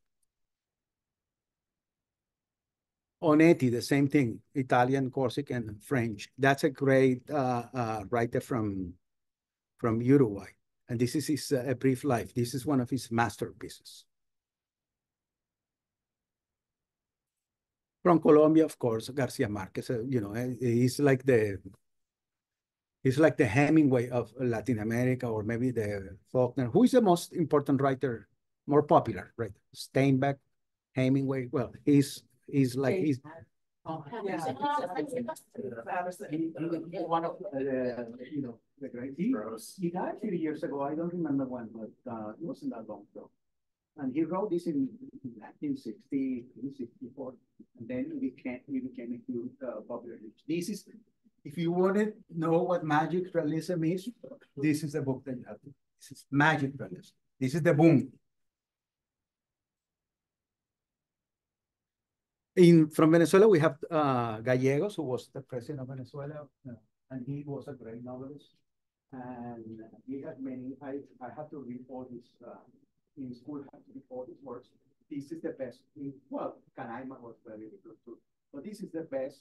Onetti, the same thing, Italian, Corsican, French. That's a great uh, uh, writer from, from Uruguay. And this is his uh, A Brief Life. This is one of his masterpieces. From Colombia, of course, Garcia Marquez, you know, he's like the He's like the Hemingway of Latin America, or maybe the Faulkner. Who is the most important writer, more popular, right? Steinbeck, Hemingway. Well, he's he's like he's. Yeah. one of the, you know, the great. He, he died a few years ago. I don't remember when, but uh, it wasn't that long ago. And he wrote this in 1960, 1964, and then he became, he became a huge uh, popular. This is if you want to know what magic realism is, this is the book that you have to. This is magic realism. This is the boom. In from Venezuela, we have uh, Gallegos, who was the president of Venezuela, uh, and he was a great novelist. And he had many. I I had to read all his uh, in school. Had to read all his works. This is the best. Well, Canaima was very good too, but this is the best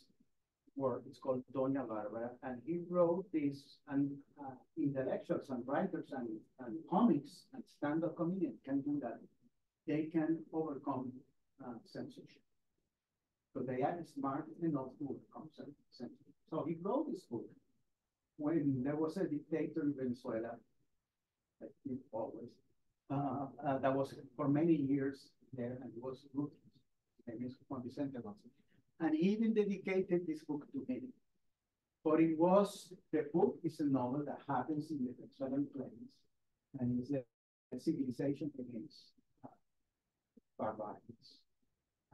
work. It's called Doña Barbara, and he wrote this, and uh, intellectuals and writers and, and comics and stand-up comedians can do that. They can overcome uh, censorship. So they are smart enough to overcome. So he wrote this book when there was a dictator in Venezuela, always, uh, uh, that was for many years there and was ruthless. His name is Juan Vicente and he even dedicated this book to him. But it was, the book is a novel that happens in the Venezuelan plains, and it's a, a civilization against uh, barbarians.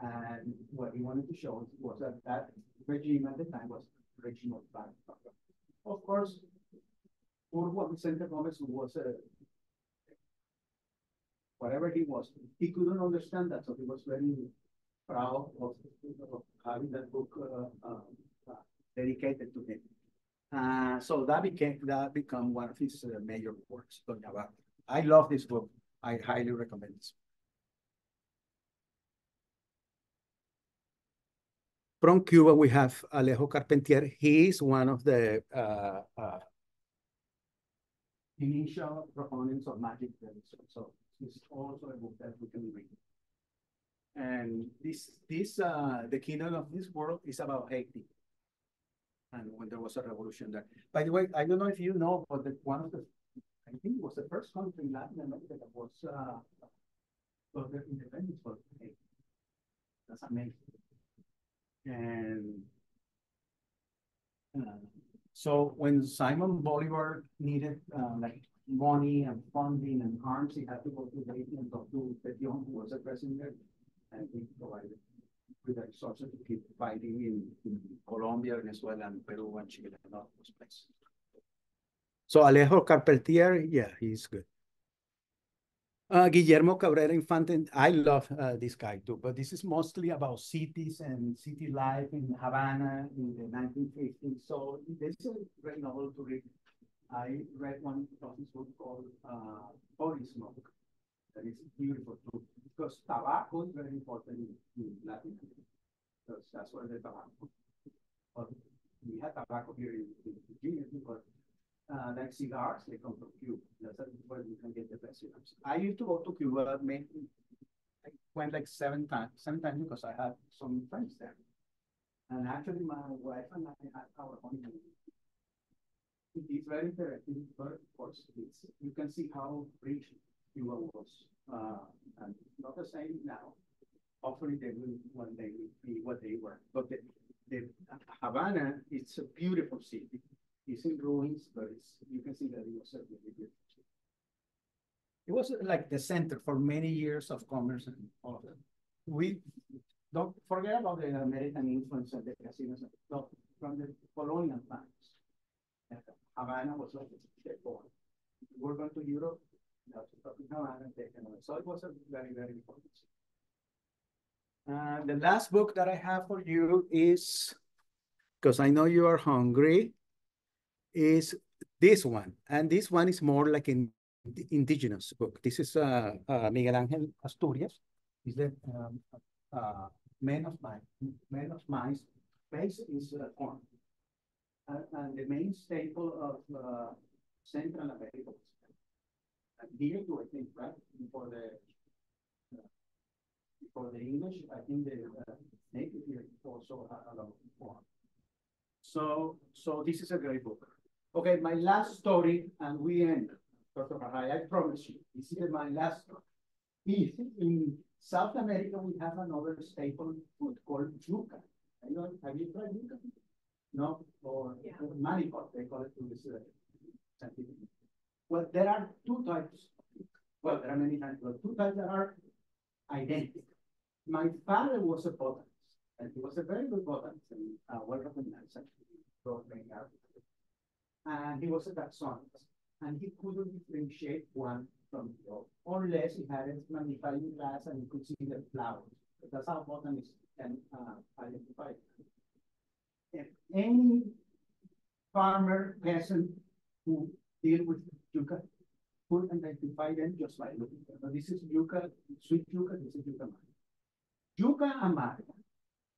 And what he wanted to show was that that regime at the time was regime of barbarians. Of course, Urbo Vicente Gomez was a whatever he was, he couldn't understand that, so he was very proud of, of having that book uh, uh, uh, dedicated to him. Uh, so that became that become one of his uh, major works. I love this book. I highly recommend this. From Cuba, we have Alejo Carpentier. He is one of the uh, uh, initial proponents of magic realism. So it's also a book that we can read. And this, this, uh, the kingdom of this world is about Haiti. And when there was a revolution there. By the way, I don't know if you know, but the, one of the, I think it was the first country in Latin America that was, uh, well, their independence for Haiti. That's amazing. And uh, so when Simon Bolivar needed uh, like money and funding and arms, he had to go to Haiti and talk to Petion, who was the president and we provided with the resources to keep fighting in, in Colombia, Venezuela, and Peru, and Chile, and all those places. So Alejo Carpentier, yeah, he's good. Uh, Guillermo Cabrera Infante, I love uh, this guy too, but this is mostly about cities and city life in Havana in the 1950s. So this is a great novel to read. I read one of his book called uh, Holy Smoke. That is beautiful too because tobacco is very important in, in Latin America. Because that's where the tobacco. But we have tobacco here in, in Virginia, but uh, like cigars, they come from Cuba. That's where we can get the best cigars. I used to go to Cuba, maybe I went like seven times, seven times because I had some friends there. And actually, my wife and I had our honeymoon. It is very interesting, but of course, it's, you can see how rich Cuba was uh, and not the same now. Hopefully they will one day be what they were. But the, the Havana, it's a beautiful city. It's in ruins, but it's you can see that it was a really city. It was like the center for many years of commerce and all of that. We don't forget about the American influence and the casinos, no, from the colonial times. Havana was like the core. We're going to Europe, that's Havana, taken away. So it was a very, very important. Uh, the last book that I have for you is, because I know you are hungry, is this one. And this one is more like an indigenous book. This is uh, uh, Miguel Angel Asturias. Is the um, uh, man of mine, man of maize. Base is uh, corn. and the main staple of uh, Central America. And here too, I think, right? For the for the English, I think the uh, native here also had a lot of corn. So, so this is a great book. Okay, my last story, and we end. Dr. Bahay, I promise you, this is my last story. If in South America, we have another staple food called yuca. I know, have you tried yuca? No, or Yeah. manioc, they call it to this uh. Well, there are two types. Well, there are many types, but two types that are identical. My father was a botanist, and he was a very good botanist and uh, well recognized. actually, for many articles. And he was a taxonomist, and he couldn't differentiate one from the other, unless he had a magnifying glass and he could see the flowers. That's how botanists can uh, identify. If any farmer, peasant who deal with yucca could identify them just by looking at them. This is yucca, sweet yucca, this is yucca amarga. Yucca amarga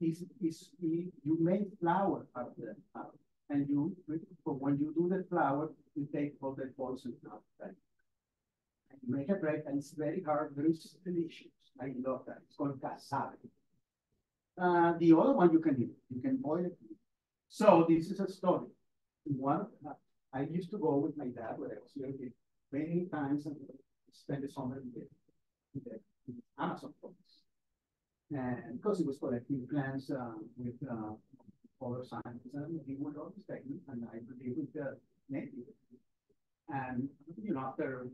is, is, the- you make flour out of the, out, and you, but when you do the flour, you take all the poison out, right? And you make a bread, and it's very hard, very delicious. I love that. It's called cassava. Uh, the other one you can eat, you can boil it. So this is a story. One, I used to go with my dad when I was little kid, many times and spend the summer in the, in the Amazon forest. And because he was collecting plants, uh, with, uh, other scientists, and he would always take me, and I would be with the native. And, you know, after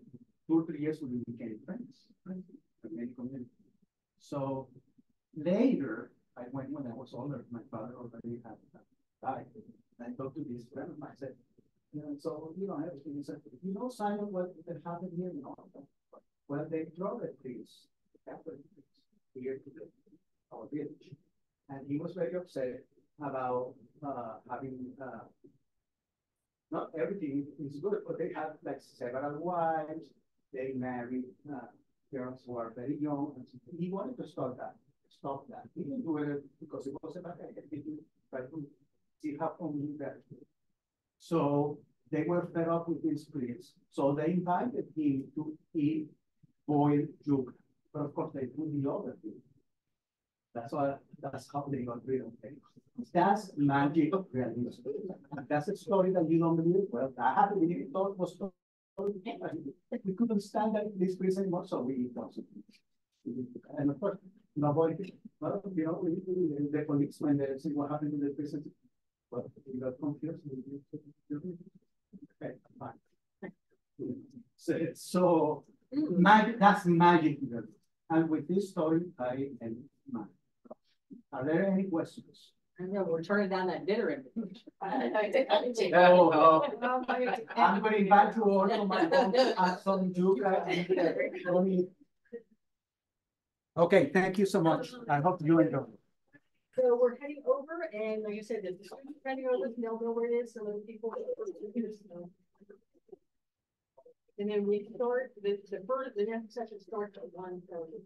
two or three years, we became friends, friends, many communities. So later, I went when I was older, my father already had died. And I talked to this friend of mine, I said, you know, so, you know, everything, he said, you know, Simon, what that happened here in? Well, they drove the trees, the here to the, our village. And he was very upset about, uh, having, uh, not everything is good, but they have like several wives, they married, uh, girls who are very young, and he wanted to stop that, stop that. He didn't do it because it was a bad idea, he try to see how we that. So they were fed up with these trees, so they invited him to eat boiled yuca, but of course they put the other thing. That's why, that's how they got rid of it. That's magic of realism. That's a story that you don't believe, well, I had to believe it thought was. so- We couldn't stand that this prison anymore, so we don't. And of course, nobody, well, you know, we, we- the police, when they see what happened in the prison. Well, we got confused. Okay, fine. So, so that's magic. And with this story, I am my. Are there any questions? I know, we're turning down that dinner invitation. Oh, oh. I'm gonna invite you to my home, have some yuca. Uh, okay, thank you so much. I hope you enjoy. So we're heading over and like you said, the students heading over, they'll know where it is, so the people. And then we start, the, the first, the next session starts at one thirty.